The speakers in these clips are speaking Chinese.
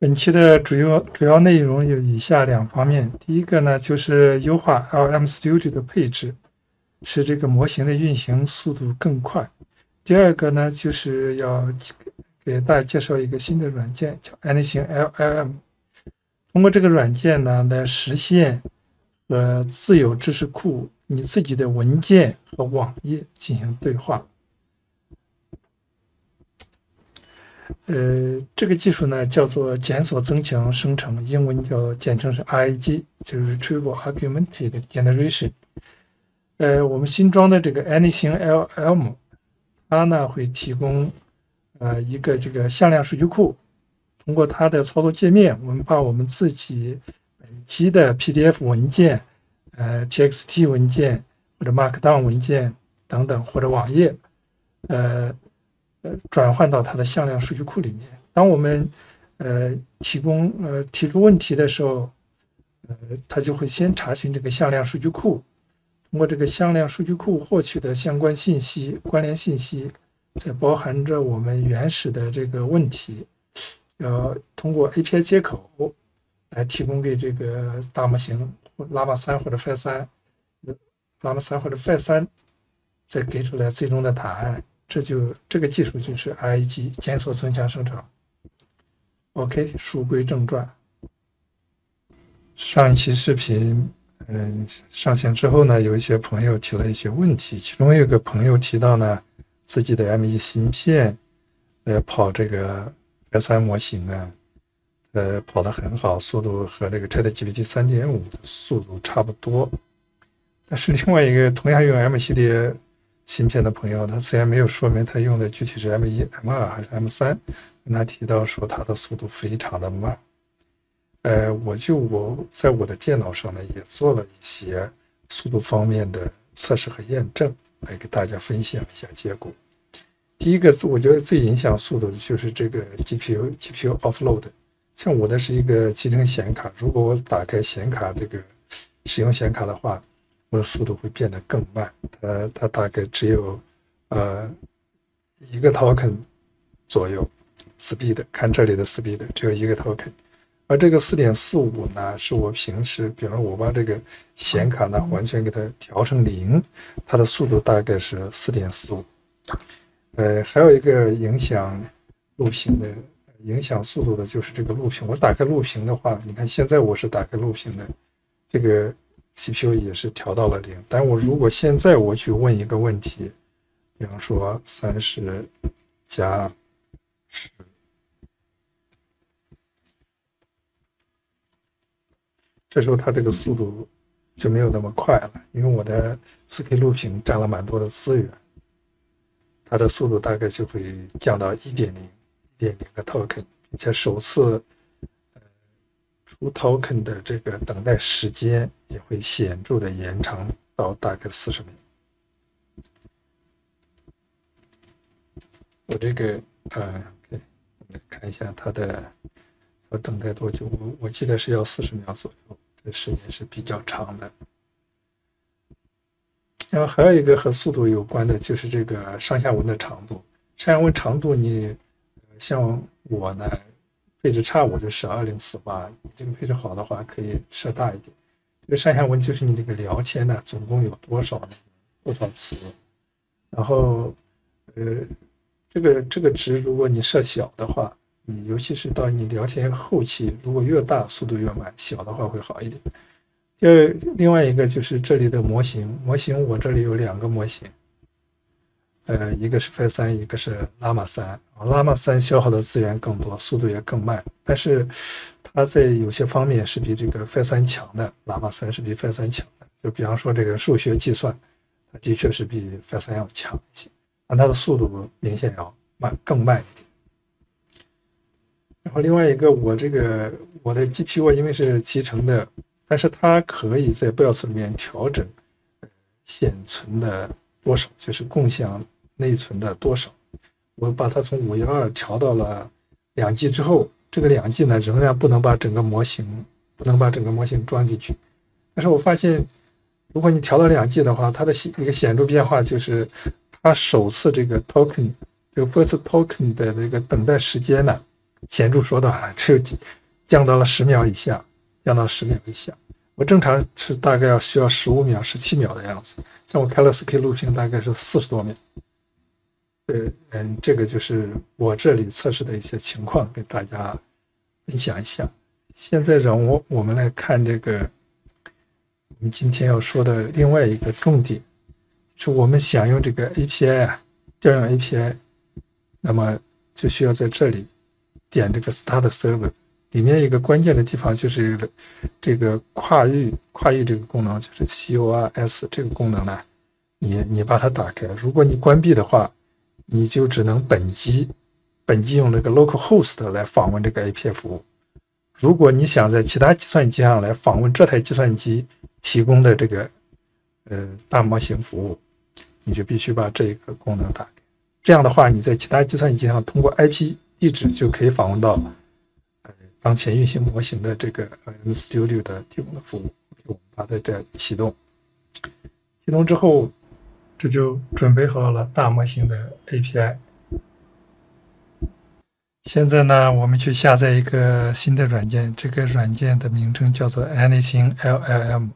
本期的主要主要内容有以下两方面。第一个呢，就是优化 LM Studio 的配置，使这个模型的运行速度更快。第二个呢，就是要给大家介绍一个新的软件，叫 Anything LLM。通过这个软件呢，来实现和自有知识库、你自己的文件和网页进行对话。呃，这个技术呢叫做检索增强生成，英文叫简称是 RAG，就是 Retrieval Augmented Generation。呃，我们新装的这个 Anything LLM，它呢会提供呃一个这个向量数据库，通过它的操作界面，我们把我们自己本机的 PDF 文件、呃 TXT 文件或者 Markdown 文件等等，或者网页，呃。呃，转换到它的向量数据库里面。当我们呃提供呃提出问题的时候，呃，它就会先查询这个向量数据库，通过这个向量数据库获取的相关信息、关联信息，再包含着我们原始的这个问题，要通过 API 接口来提供给这个大模型或拉玛三或者 Phi 三，拉玛三或者 Phi 三，再给出来最终的答案。这就这个技术就是 RAG 检索增强生成。OK，书归正传。上一期视频，嗯，上线之后呢，有一些朋友提了一些问题，其中有个朋友提到呢，自己的 M1 芯片，呃，跑这个 S3 模型啊，呃，跑得很好，速度和这个 ChatGPT 3.5的速度差不多。但是另外一个同样用 M 系列。芯片的朋友，他虽然没有说明他用的具体是 M 一、M 二还是 M 三，他提到说他的速度非常的慢。呃，我就我在我的电脑上呢也做了一些速度方面的测试和验证，来给大家分享一下结果。第一个，我觉得最影响速度的就是这个 GPU GPU offload。像我的是一个集成显卡，如果我打开显卡这个使用显卡的话。我的速度会变得更慢，它它大概只有呃一个 token 左右 speed，看这里的 speed 只有一个 token，而这个四点四五呢，是我平时，比方我把这个显卡呢完全给它调成零，它的速度大概是四点四五。呃，还有一个影响录屏的、影响速度的就是这个录屏。我打开录屏的话，你看现在我是打开录屏的，这个。CPU 也是调到了零，但我如果现在我去问一个问题，比方说三十加十，这时候它这个速度就没有那么快了，因为我的 4K 录屏占了蛮多的资源，它的速度大概就会降到一点零、一点零个 token，并且首次。出 token 的这个等待时间也会显著的延长到大概四十秒。我这个呃，我来看一下它的要等待多久。我我记得是要四十秒左右，这时间是比较长的。然后还有一个和速度有关的，就是这个上下文的长度。上下文长度，你像我呢。配置差我就设二零四八，你这个配置好的话可以设大一点。这个上下文就是你这个聊天呢，总共有多少多少词，然后呃，这个这个值如果你设小的话，你尤其是到你聊天后期，如果越大速度越慢，小的话会好一点。呃，另外一个就是这里的模型，模型我这里有两个模型。呃，一个是 f i 三，一个是 Llama 三。Llama 三消耗的资源更多，速度也更慢，但是它在有些方面是比这个 f i 三强的。Llama 三是比 f i 三强的，就比方说这个数学计算，它的确是比 f i 三要强一些，但它的速度明显要慢，更慢一点。然后另外一个，我这个我的 GPU 因为是集成的，但是它可以在 BIOS 里面调整显存的多少，就是共享。内存的多少？我把它从五幺二调到了两 G 之后，这个两 G 呢仍然不能把整个模型不能把整个模型装进去。但是我发现，如果你调到两 G 的话，它的显一个显著变化就是，它首次这个 token 这个 first token 的这个等待时间呢显著缩短，只有降到了十秒以下，降到十秒以下。我正常是大概要需要十五秒、十七秒的样子，像我开了四 K 录屏，大概是四十多秒。呃，嗯，这个就是我这里测试的一些情况，给大家分享一下。现在让我我们来看这个，我们今天要说的另外一个重点，是我们想用这个 API 啊，调用 API，那么就需要在这里点这个 Start Server。里面一个关键的地方就是这个跨域跨域这个功能，就是 CORS 这个功能呢，你你把它打开。如果你关闭的话，你就只能本机本机用这个 localhost 来访问这个 API 服务。如果你想在其他计算机上来访问这台计算机提供的这个呃大模型服务，你就必须把这个功能打开。这样的话，你在其他计算机上通过 IP 地址就可以访问到呃。当前运行模型的这个 M Studio 的提供的服务，我们把它这启动。启动之后，这就准备好了大模型的 API。现在呢，我们去下载一个新的软件，这个软件的名称叫做 Anything LLM。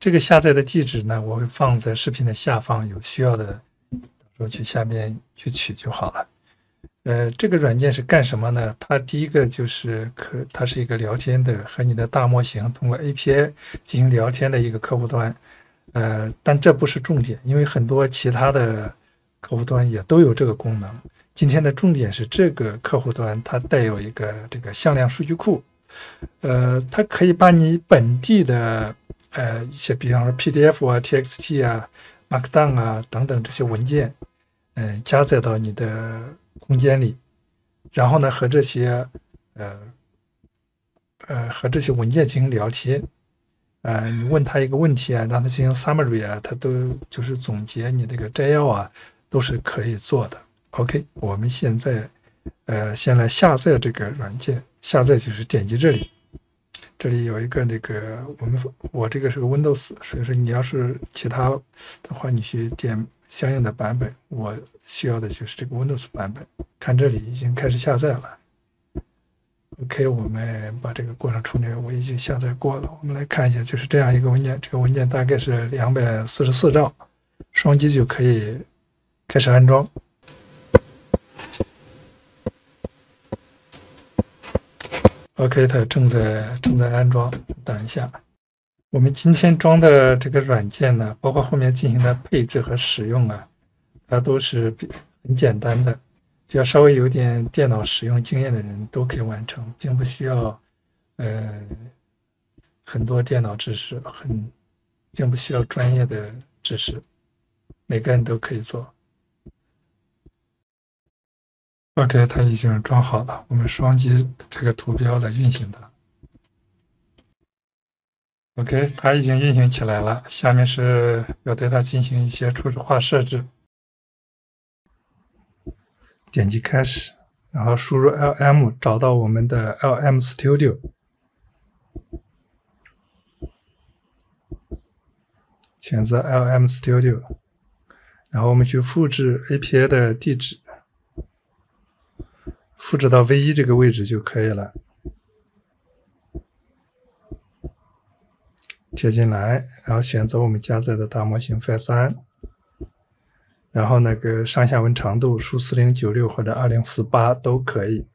这个下载的地址呢，我会放在视频的下方，有需要的到时候去下面去取就好了。呃，这个软件是干什么呢？它第一个就是可，它是一个聊天的，和你的大模型通过 API 进行聊天的一个客户端。呃，但这不是重点，因为很多其他的客户端也都有这个功能。今天的重点是这个客户端它带有一个这个向量数据库，呃，它可以把你本地的呃一些，比方说 PDF 啊、TXT 啊、Markdown 啊等等这些文件，嗯，加载到你的。空间里，然后呢，和这些呃呃和这些文件进行聊天，呃，你问他一个问题啊，让他进行 summary 啊，他都就是总结你这个摘要啊，都是可以做的。OK，我们现在呃先来下载这个软件，下载就是点击这里，这里有一个那个我们我这个是个 Windows，所以说你要是其他的话，你去点。相应的版本，我需要的就是这个 Windows 版本。看这里已经开始下载了。OK，我们把这个过程处理，我已经下载过了。我们来看一下，就是这样一个文件，这个文件大概是两百四十四兆，双击就可以开始安装。OK，它正在正在安装，等一下。我们今天装的这个软件呢，包括后面进行的配置和使用啊，它都是很简单的，只要稍微有点电脑使用经验的人都可以完成，并不需要呃很多电脑知识，很并不需要专业的知识，每个人都可以做。OK，它已经装好了，我们双击这个图标来运行它。OK，它已经运行起来了。下面是要对它进行一些初始化设置。点击开始，然后输入 LM，找到我们的 LM Studio，选择 LM Studio，然后我们去复制 API 的地址，复制到 V 一这个位置就可以了。贴进来，然后选择我们加载的大模型 Phi 三，然后那个上下文长度输四零九六或者二零四八都可以。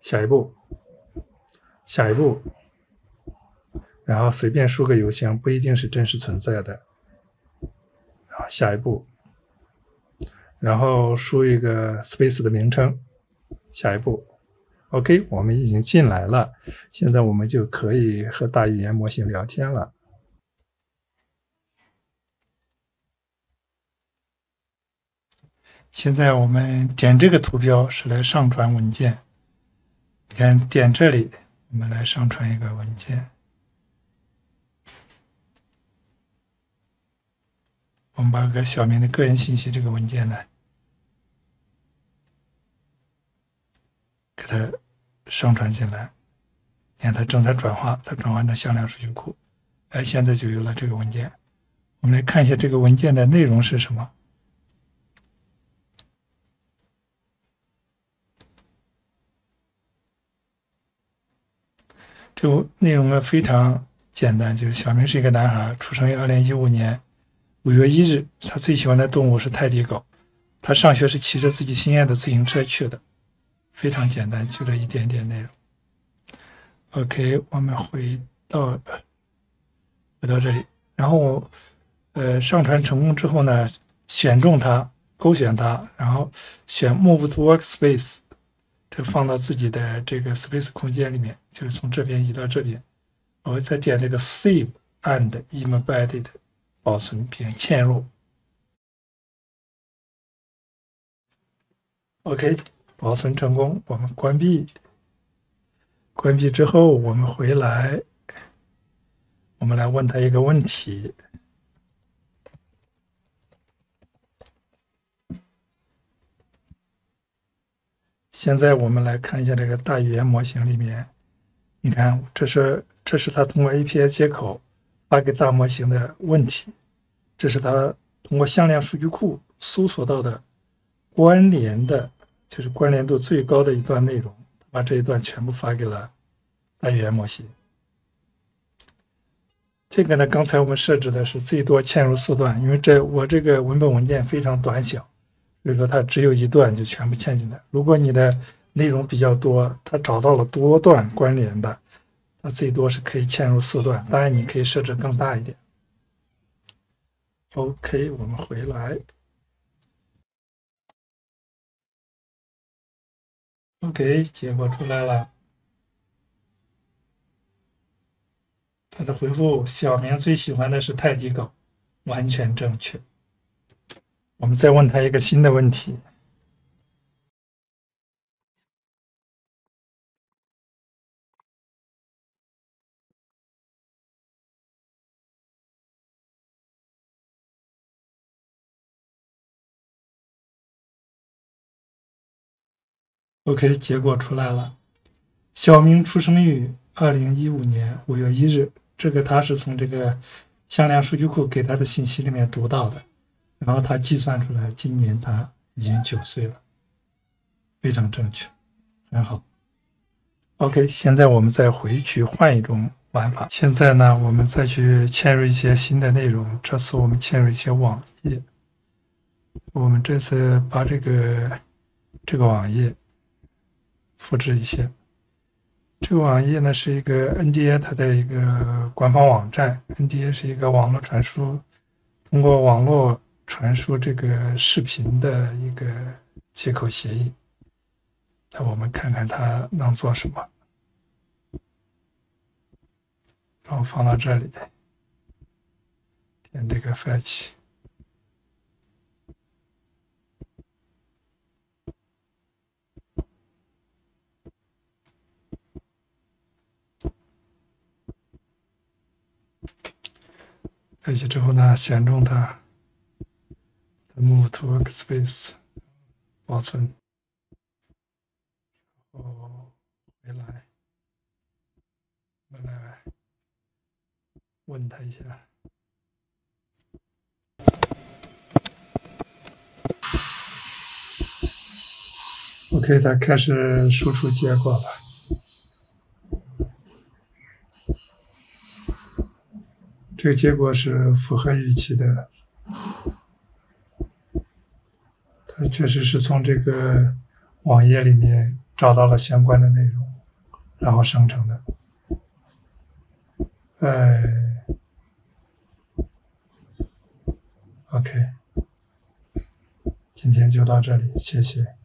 下一步，下一步，然后随便输个邮箱，不一定是真实存在的。然后下一步，然后输一个 space 的名称。下一步。OK，我们已经进来了，现在我们就可以和大语言模型聊天了。现在我们点这个图标是来上传文件，你看点这里，我们来上传一个文件。我们把个小明的个人信息这个文件呢。给它上传进来，你看它正在转化，它转换成向量数据库，哎，现在就有了这个文件。我们来看一下这个文件的内容是什么。这内容呢非常简单，就是小明是一个男孩，出生于二零一五年五月一日。他最喜欢的动物是泰迪狗。他上学是骑着自己心爱的自行车去的。非常简单，就这一点点内容。OK，我们回到回到这里，然后呃上传成功之后呢，选中它，勾选它，然后选 Move to Workspace。就放到自己的这个 space 空间里面，就是從這邊移到这边，我會再点这个 save and embedded 保存并嵌入。OK，保存成功，我们关闭，关闭之后，我们回来，我们来问他一个问题。现在我们来看一下这个大语言模型里面，你看，这是这是它通过 API 接口发给大模型的问题，这是它通过向量数据库搜索到的关联的，就是关联度最高的一段内容，把这一段全部发给了大语言模型。这个呢，刚才我们设置的是最多嵌入四段，因为这我这个文本文件非常短小。所以说它只有一段就全部嵌进来。如果你的内容比较多，它找到了多段关联的，那最多是可以嵌入四段。当然你可以设置更大一点。OK，我们回来。OK，结果出来了。他的回复：小明最喜欢的是泰迪狗，完全正确。我们再问他一个新的问题。OK，结果出来了。小明出生于二零一五年五月一日，这个他是从这个向量数据库给他的信息里面读到的。然后他计算出来，今年他已经九岁了，非常正确，很好。OK，现在我们再回去换一种玩法。现在呢，我们再去嵌入一些新的内容。这次我们嵌入一些网页。我们这次把这个这个网页复制一下。这个网页呢是一个 NDA 它的一个官方网站。NDA 是一个网络传输，通过网络。传输这个视频的一个接口协议，那我们看看它能做什么。然后放到这里，点这个 Fetch，Fetch 之后呢，选中它。Move to workspace，保存，然后回来，回来，问他一下。OK，他开始输出结果了。这个结果是符合预期的。它确实是从这个网页里面找到了相关的内容，然后生成的。哎，OK，今天就到这里，谢谢。